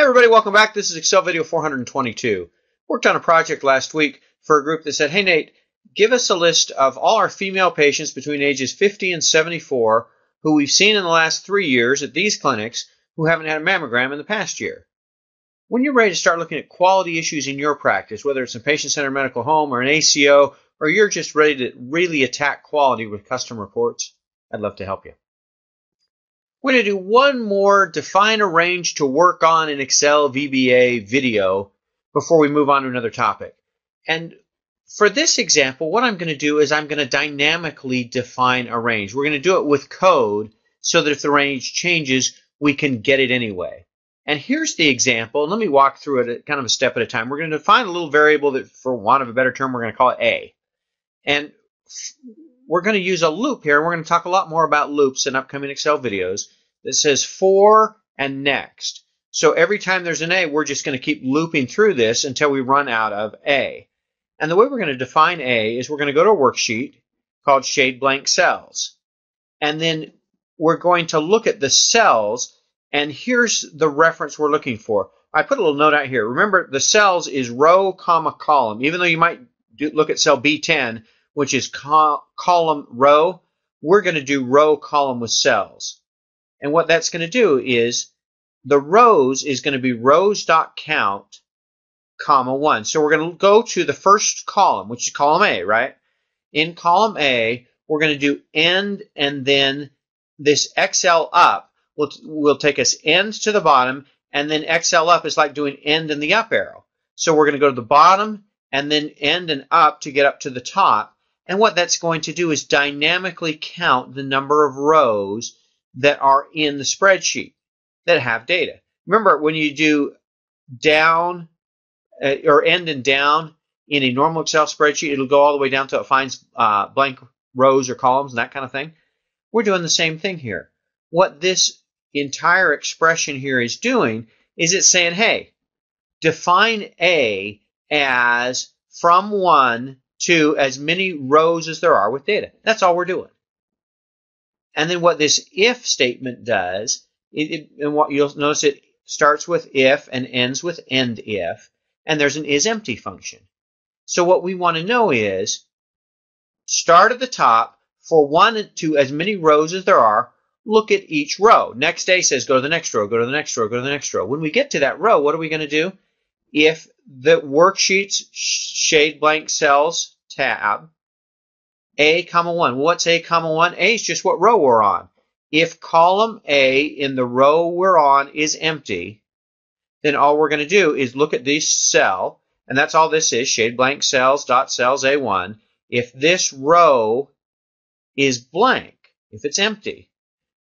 Hey everybody, welcome back. This is Excel video 422. Worked on a project last week for a group that said, hey Nate, give us a list of all our female patients between ages 50 and 74 who we've seen in the last three years at these clinics who haven't had a mammogram in the past year. When you're ready to start looking at quality issues in your practice, whether it's a patient-centered medical home or an ACO, or you're just ready to really attack quality with custom reports, I'd love to help you. We're going to do one more define a range to work on in Excel VBA video before we move on to another topic. And for this example, what I'm going to do is I'm going to dynamically define a range. We're going to do it with code so that if the range changes, we can get it anyway. And here's the example. Let me walk through it kind of a step at a time. We're going to define a little variable that, for want of a better term, we're going to call it A. And we're going to use a loop here. We're going to talk a lot more about loops in upcoming Excel videos that says for and next. So every time there's an A, we're just going to keep looping through this until we run out of A. And the way we're going to define A is we're going to go to a worksheet called shade blank cells. And then we're going to look at the cells, and here's the reference we're looking for. I put a little note out here. Remember, the cells is row, comma, column. Even though you might do, look at cell B10, which is co column row, we're going to do row column with cells. And what that's going to do is the rows is going to be rows.count, comma 1. So we're going to go to the first column, which is column A, right? In column A, we're going to do end and then this XL up will, will take us end to the bottom, and then XL up is like doing end and the up arrow. So we're going to go to the bottom and then end and up to get up to the top. And what that's going to do is dynamically count the number of rows that are in the spreadsheet that have data. Remember, when you do down uh, or end and down in a normal Excel spreadsheet, it'll go all the way down till it finds uh, blank rows or columns and that kind of thing. We're doing the same thing here. What this entire expression here is doing is it's saying, hey, define A as from 1 to as many rows as there are with data. That's all we're doing. And then what this if statement does, it, it, and what you'll notice it starts with if and ends with end if, and there's an is empty function. So what we want to know is start at the top for one to as many rows as there are, look at each row. Next day says go to the next row, go to the next row, go to the next row. When we get to that row, what are we going to do? If the worksheets shade blank cells tab, A comma 1. What's A comma 1? A is just what row we're on. If column A in the row we're on is empty, then all we're going to do is look at this cell, and that's all this is, shade blank cells dot cells A1. If this row is blank, if it's empty,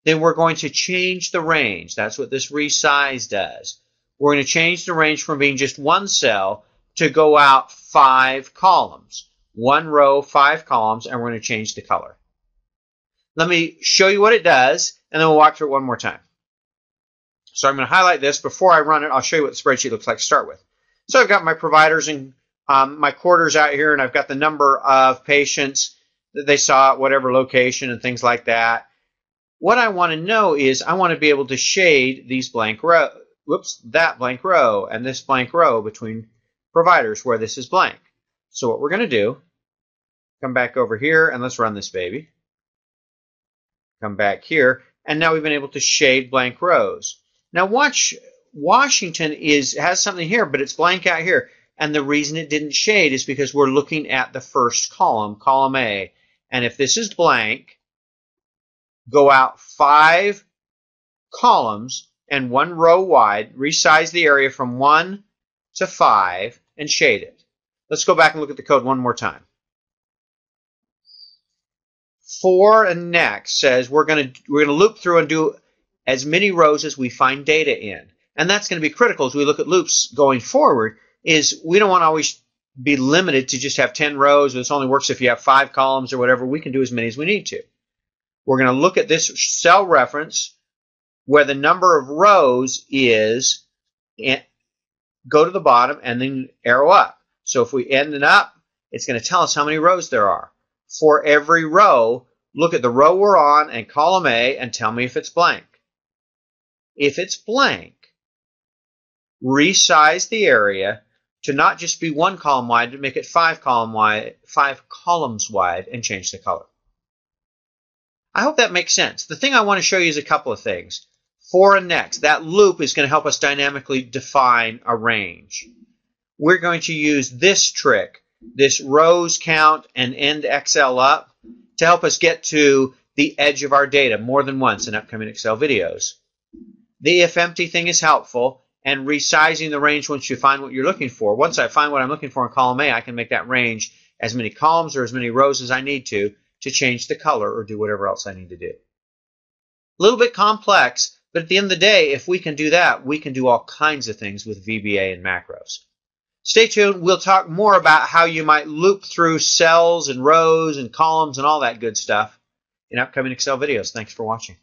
then we're going to change the range. That's what this resize does. We're going to change the range from being just one cell to go out five columns. One row, five columns, and we're going to change the color. Let me show you what it does, and then we'll walk through it one more time. So I'm going to highlight this. Before I run it, I'll show you what the spreadsheet looks like to start with. So I've got my providers and um, my quarters out here, and I've got the number of patients that they saw at whatever location and things like that. What I want to know is I want to be able to shade these blank row, whoops, that blank row and this blank row between providers where this is blank. So what we're going to do, come back over here and let's run this baby. Come back here, and now we've been able to shade blank rows. Now watch, Washington is has something here, but it's blank out here. And the reason it didn't shade is because we're looking at the first column, column A. And if this is blank, go out five columns and one row wide, resize the area from 1 to 5, and shade it. Let's go back and look at the code one more time. For and next says we're going to we're going to loop through and do as many rows as we find data in. And that's going to be critical as we look at loops going forward is we don't want to always be limited to just have 10 rows. This only works if you have five columns or whatever. We can do as many as we need to. We're going to look at this cell reference where the number of rows is, eh, go to the bottom and then arrow up. So if we end it up, it's going to tell us how many rows there are. For every row, look at the row we're on and column A and tell me if it's blank. If it's blank, resize the area to not just be one column wide, to make it five column wide, five columns wide, and change the color. I hope that makes sense. The thing I want to show you is a couple of things. For and next, that loop is going to help us dynamically define a range. We're going to use this trick, this rows count and end XL up, to help us get to the edge of our data more than once in upcoming Excel videos. The if empty thing is helpful, and resizing the range once you find what you're looking for. Once I find what I'm looking for in column A, I can make that range as many columns or as many rows as I need to to change the color or do whatever else I need to do. A little bit complex, but at the end of the day, if we can do that, we can do all kinds of things with VBA and macros. Stay tuned. We'll talk more about how you might loop through cells and rows and columns and all that good stuff in upcoming Excel videos. Thanks for watching.